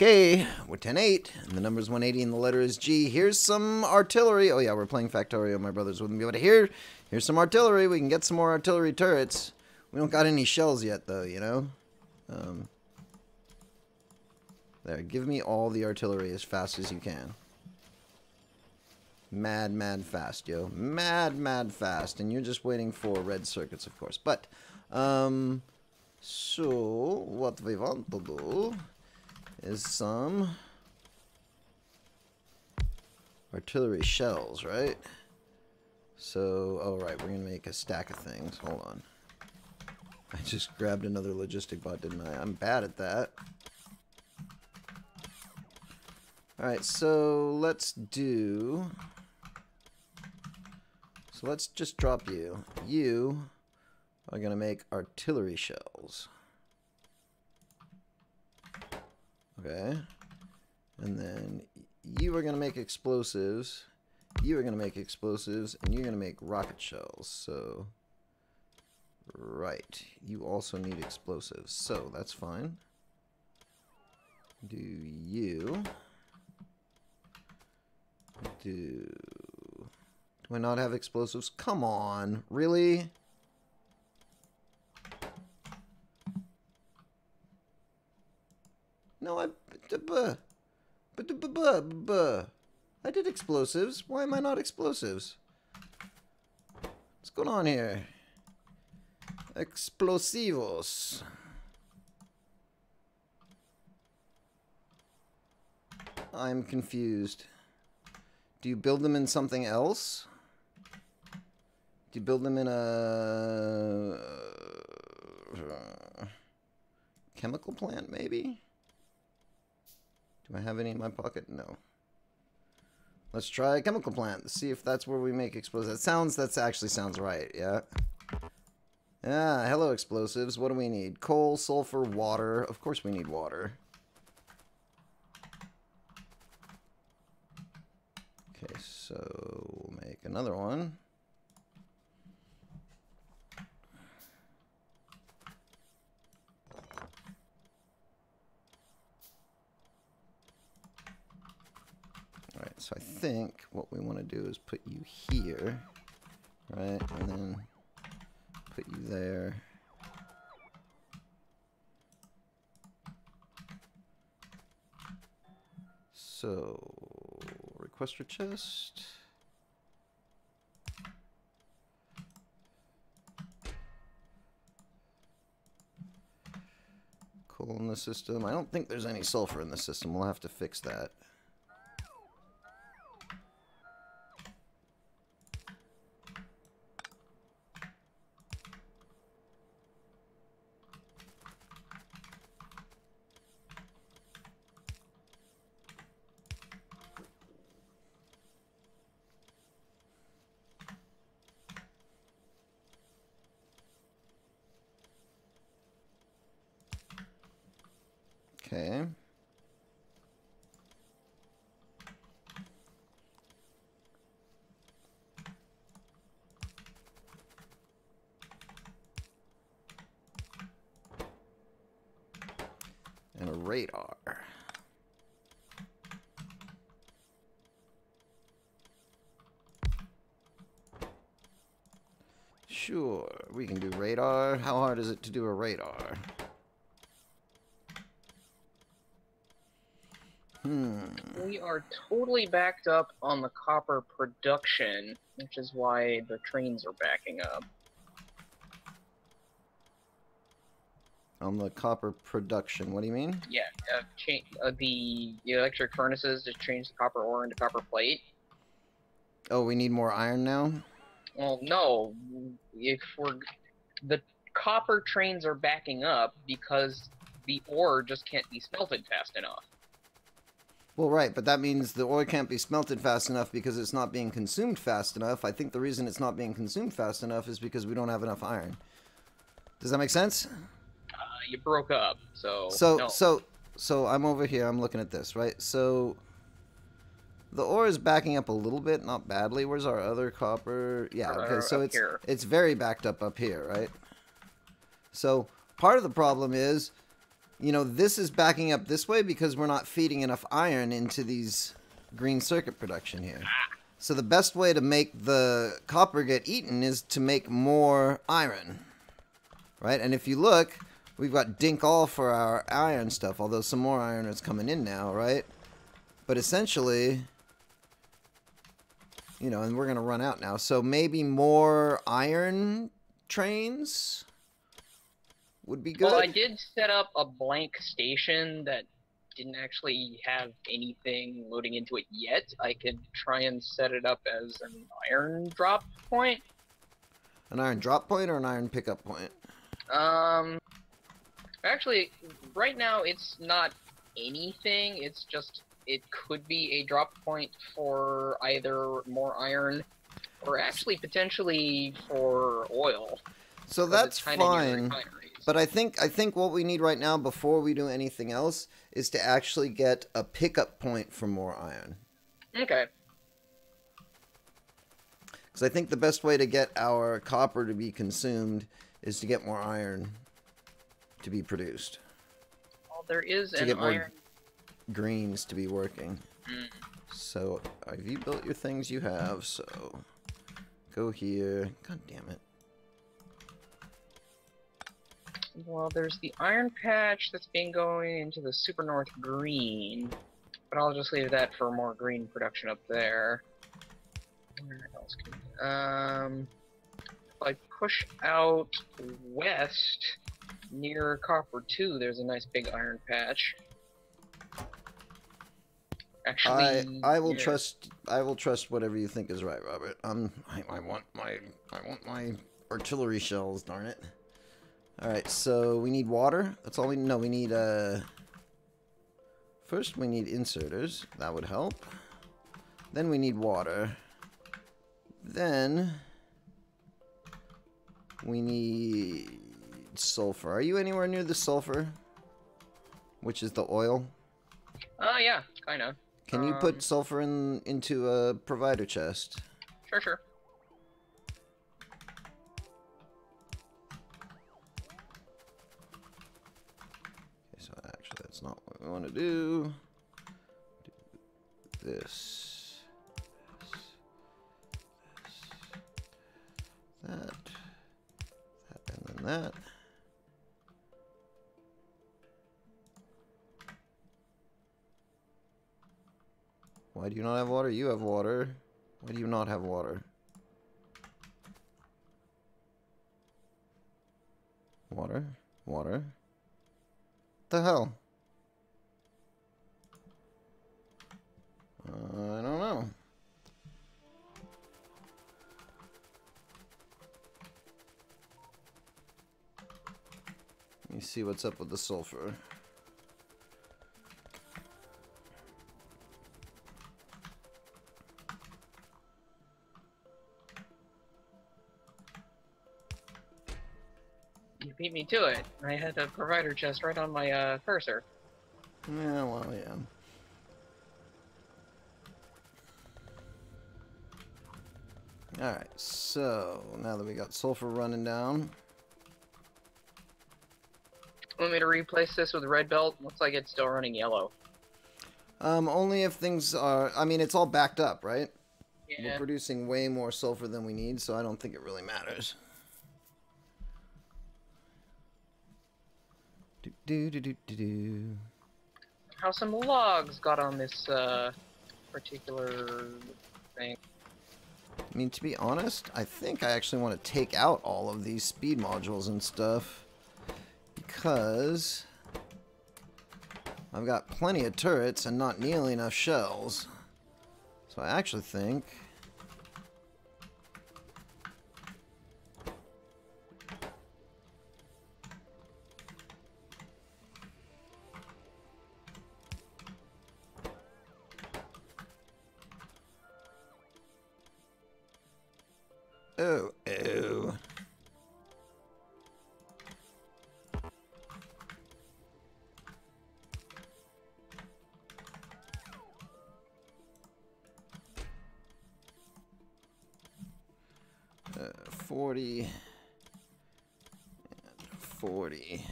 Okay, we're 10-8, and the number's 180 and the letter is G. Here's some artillery. Oh yeah, we're playing Factorio. My brothers wouldn't be able to hear. Here's some artillery. We can get some more artillery turrets. We don't got any shells yet, though, you know? Um, there, give me all the artillery as fast as you can. Mad, mad fast, yo. Mad, mad fast. And you're just waiting for red circuits, of course. But, um, so, what we want to do is some artillery shells, right? So, oh right, we're gonna make a stack of things. Hold on. I just grabbed another logistic bot, didn't I? I'm bad at that. Alright, so let's do... So let's just drop you. You are to make artillery shells. Okay. And then you are going to make explosives. You are going to make explosives. And you're going to make rocket shells. So, right. You also need explosives. So, that's fine. Do you... Do... Do I not have explosives? Come on. Really? No, I... I did explosives. Why am I not explosives? What's going on here? Explosivos. I'm confused. Do you build them in something else? Do you build them in a... Uh, chemical plant, maybe? Do I have any in my pocket? No. Let's try a chemical plant. See if that's where we make explosives. That sounds, that actually sounds right, yeah. Yeah, hello explosives. What do we need? Coal, sulfur, water. Of course we need water. Okay, so we'll make another one. Alright, so I think what we want to do is put you here, right, and then put you there. So, requester chest. Coal in the system. I don't think there's any sulfur in the system. We'll have to fix that. Okay. And a radar. Sure, we can do radar. How hard is it to do a radar? Hmm. We are totally backed up on the copper production, which is why the trains are backing up. On the copper production, what do you mean? Yeah, uh, cha- uh, the electric furnaces just change the copper ore into copper plate. Oh, we need more iron now? Well, no. If we're the copper trains are backing up because the ore just can't be smelted fast enough. Well, right, but that means the ore can't be smelted fast enough because it's not being consumed fast enough. I think the reason it's not being consumed fast enough is because we don't have enough iron. Does that make sense? You broke up, so So, no. so, so I'm over here. I'm looking at this, right? So, the ore is backing up a little bit, not badly. Where's our other copper? Yeah, okay. So it's here. it's very backed up up here, right? So part of the problem is you know, this is backing up this way because we're not feeding enough iron into these green circuit production here. So the best way to make the copper get eaten is to make more iron. Right? And if you look, we've got dink all for our iron stuff, although some more iron is coming in now, right? But essentially, you know, and we're going to run out now. So maybe more iron trains would be good. Well, I did set up a blank station that didn't actually have anything loading into it yet. I could try and set it up as an iron drop point. An iron drop point or an iron pickup point? Um, actually, right now it's not anything. It's just it could be a drop point for either more iron or actually potentially for oil. So that's it's kinda near fine. But I think I think what we need right now before we do anything else is to actually get a pickup point for more iron. Okay. Because I think the best way to get our copper to be consumed is to get more iron to be produced. Well, there is To an get more- iron. Greens to be working. Mm. So have you built your things you have, so go here. God damn it. Well, there's the iron patch that's been going into the super north green, but I'll just leave that for more green production up there. Where else can um, if I push out west near Copper Two, there's a nice big iron patch. I Actually, I will yeah. trust I will trust whatever you think is right, Robert. I'm I, I want my I want my artillery shells, darn it. Alright, so we need water. That's all we no, we need uh first we need inserters. That would help. Then we need water. Then we need sulfur. Are you anywhere near the sulfur? Which is the oil? Oh yeah, kind of. Can you Um, put sulfur in into a provider chest? Sure, sure. Okay, so actually that's not what we want to do. Do this, this, this, that, that, and then that. Why do you not have water? You have water. Why do you not have water? Water? Water? The hell? Uh, I don't know. Let me see what's up with the sulfur. Beat me to it. I had a provider chest right on my uh, cursor. Yeah, well, yeah. Alright, so now that we got sulfur running down, Want me to replace this with red belt? Looks like it's still running yellow. um, only if things are, I mean, it's all backed up, right? Yeah. We're producing way more sulfur than we need, so I don't think it really matters. Do, do, do, do, do. How some logs got on this uh, particular thing. I mean, to be honest, I think I actually want to take out all of these speed modules and stuff. Because I've got plenty of turrets and not nearly enough shells. So I actually think... 40 and 40.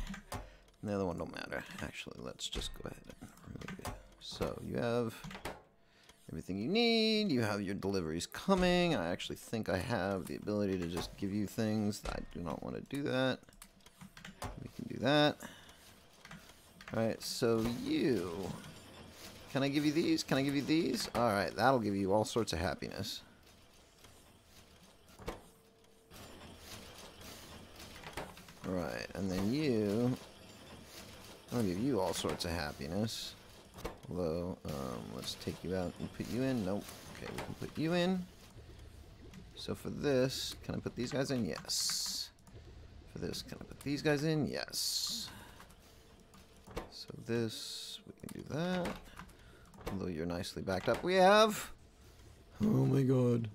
The other one don't matter. Actually, let's just go ahead and remove it. So you have everything you need. You have your deliveries coming. I actually think I have the ability to just give you things. I do not want to do that. We can do that. Alright, so you... Can I give you these? Can I give you these? Alright, that'll give you all sorts of happiness. Right, and then you... I'll give you all sorts of happiness. Although, um, let's take you out and put you in. Nope. Okay, we can put you in. So for this, can I put these guys in? Yes. For this, can I put these guys in? Yes. So this, we can do that. Although you're nicely backed up. We have... Oh my god.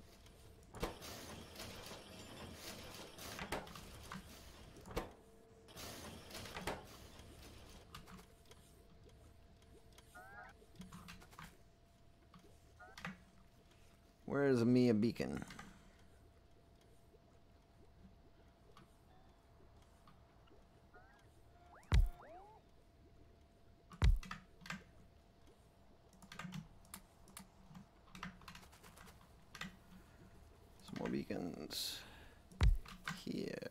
Where is Mia beacon? Some more beacons here.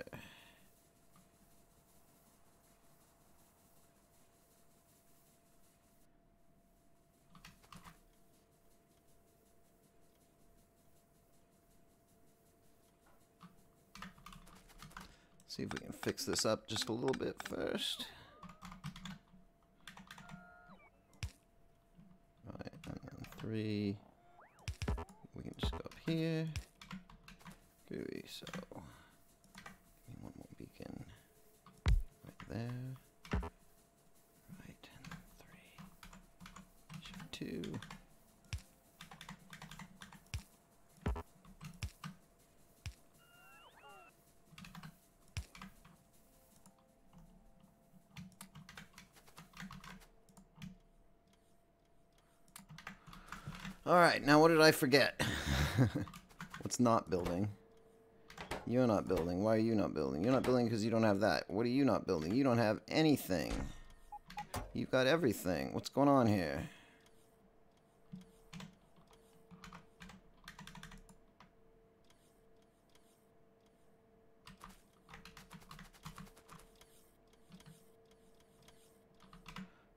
See if we can fix this up just a little bit first. Right, and then three. We can just go up here. Gooey, so give me one more beacon right there. Right, and then three. Two. Alright, now what did I forget? What's not building? You're not building. Why are you not building? You're not building because you don't have that. What are you not building? You don't have anything. You've got everything. What's going on here?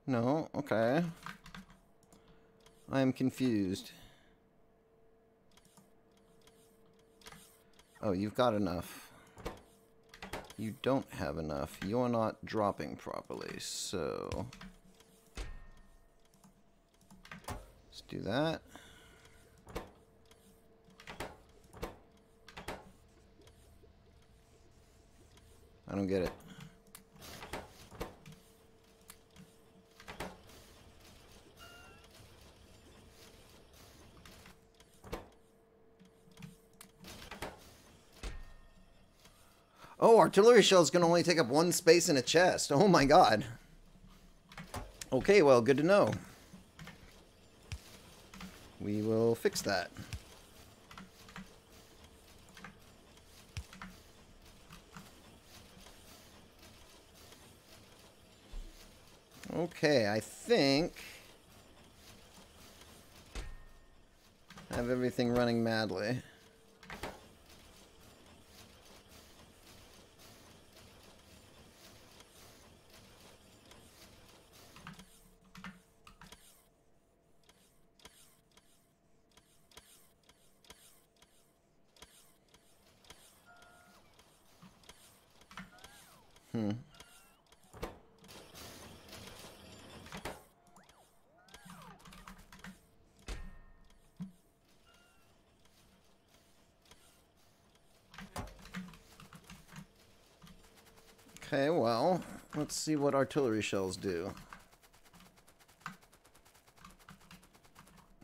No, okay. I am confused. Oh, you've got enough. You don't have enough. You're not dropping properly, so... Let's do that. I don't get it. Oh, artillery shells can only take up one space in a chest. Oh my god. Okay, well, good to know. We will fix that. Okay, I think... I have everything running madly. Hmm. Okay, well, let's see what artillery shells do.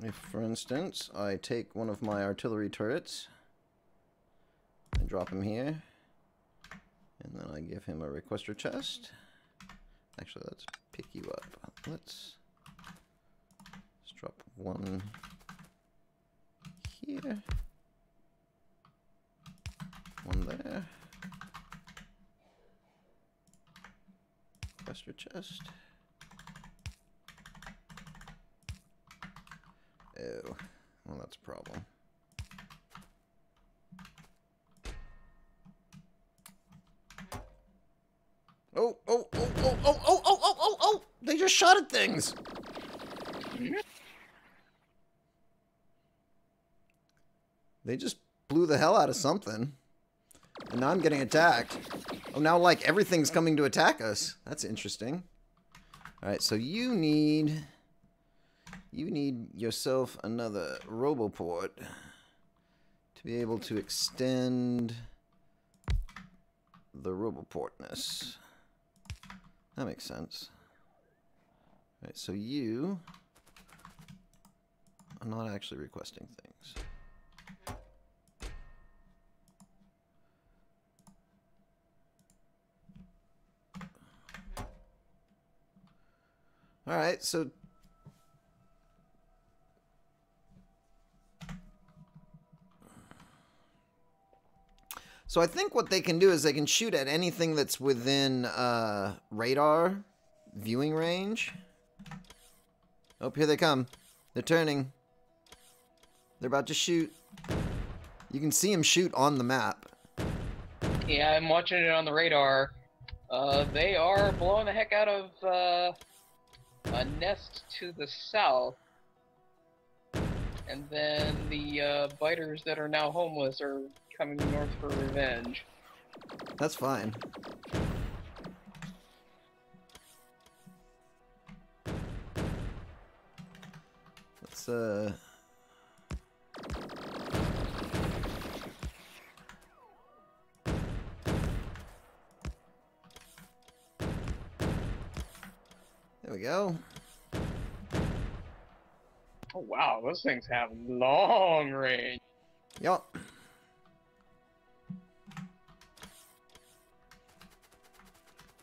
If, for instance, I take one of my artillery turrets and drop him here, him a requester chest. Actually, let's pick you up. Let's, let's drop one here, one there. Master chest. Oh, well, that's a problem. Oh, oh, oh, oh, oh, oh, oh, oh, oh, oh! They just shot at things! They just blew the hell out of something. And now I'm getting attacked. Oh, now, like, everything's coming to attack us. That's interesting. Alright, so you need... You need yourself another Roboport to be able to extend the Roboportness. That makes sense. Alright, so you are not actually requesting things. Alright, so So I think what they can do is they can shoot at anything that's within uh, radar viewing range. Oh, here they come. They're turning. They're about to shoot. You can see them shoot on the map. Yeah, I'm watching it on the radar. Uh, they are blowing the heck out of uh, a nest to the south. And then the uh, biters that are now homeless are coming north for revenge. That's fine. Let's, uh... There we go. Oh wow, those things have long range. Yup.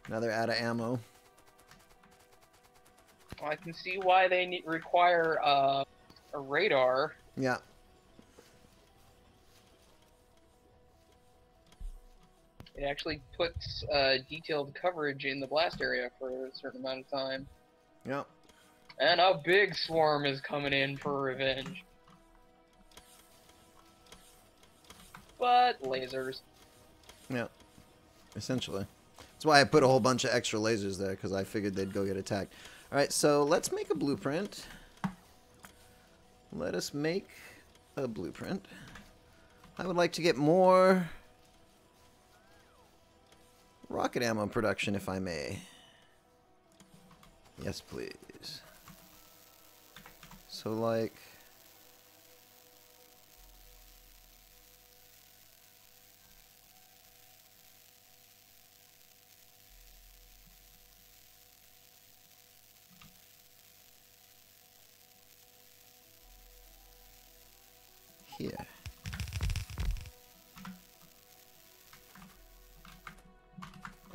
Now they're out of ammo. Well, I can see why they need, require uh, a radar. Yeah. It actually puts uh, detailed coverage in the blast area for a certain amount of time. Yeah. And a big swarm is coming in for revenge. But lasers. Yeah. Essentially. That's why I put a whole bunch of extra lasers there, because I figured they'd go get attacked. Alright, so let's make a blueprint. Let us make a blueprint. I would like to get more rocket ammo production, if I may. Yes, please. So, like... here.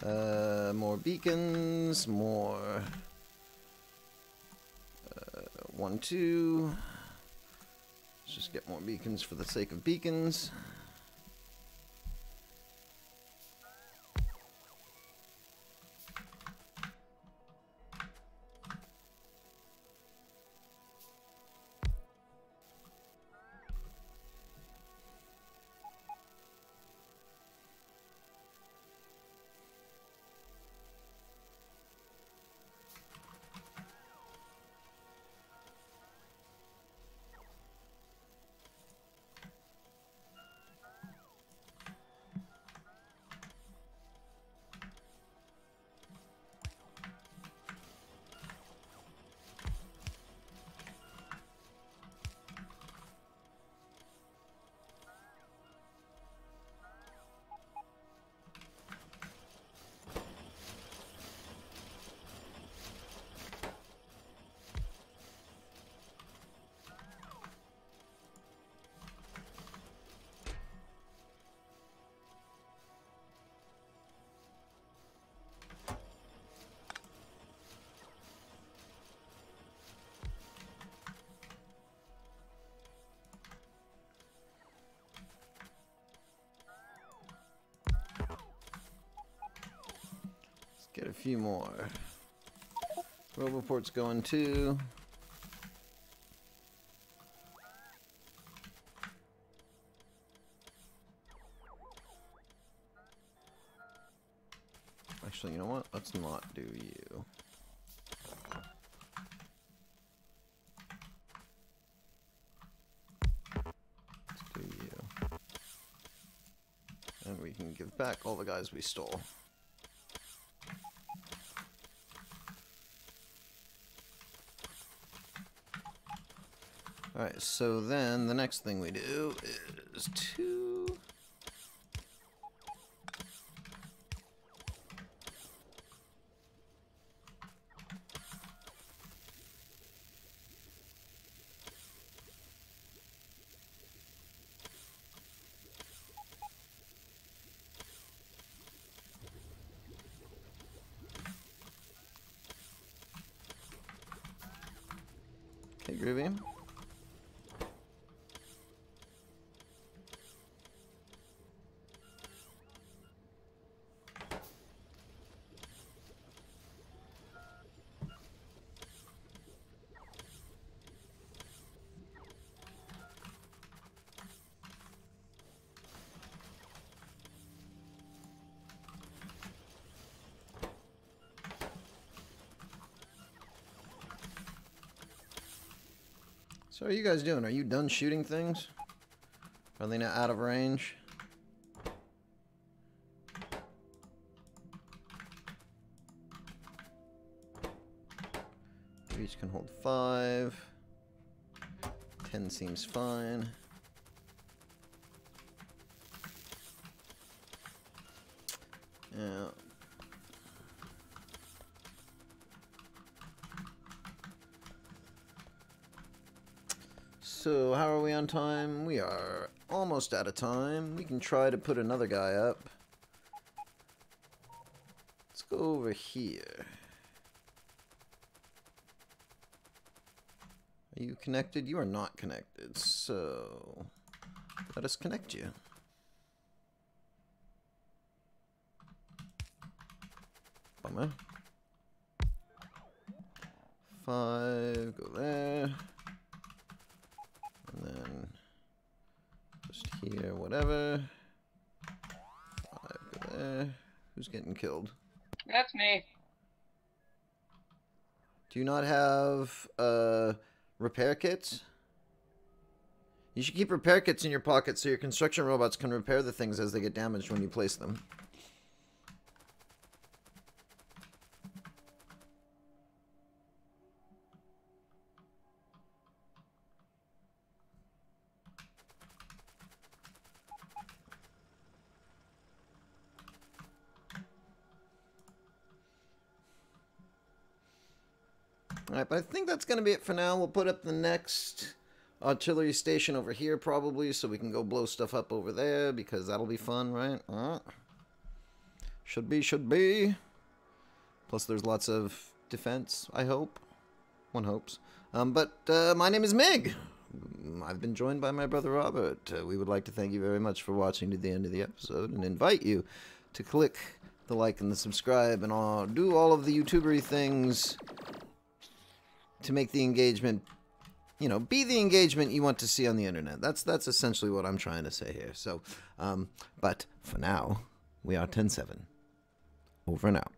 Uh, more beacons, more... One, two. Let's just get more beacons for the sake of beacons. Get a few more. Roboport's going too. Actually, you know what? Let's not do you. Let's do you. And we can give back all the guys we stole. Alright, so then the next thing we do is. Okay, groovy. So, are you guys doing? Are you done shooting things? Are they not out of range? Each can hold five. Ten seems fine. Are almost out of time. We can try to put another guy up. Let's go over here. Are you connected? You are not connected. So, let us connect you. Bummer. Five, go there. And then just here, whatever. Five, there. Who's getting killed? That's me. Do you not have uh, repair kits? You should keep repair kits in your pocket so your construction robots can repair the things as they get damaged when you place them. Alright, but I think that's going to be it for now. We'll put up the next artillery station over here probably so we can go blow stuff up over there because that'll be fun, right? Uh, should be, should be. Plus there's lots of defense, I hope. One hopes. Um, but uh, my name is Mig. I've been joined by my brother Robert. Uh, we would like to thank you very much for watching to the end of the episode and invite you to click the like and the subscribe and all, do all of the YouTubery things to make the engagement you know be the engagement you want to see on the internet. That's that's essentially what i'm trying to say here. So um but for now we are 10-7 over and out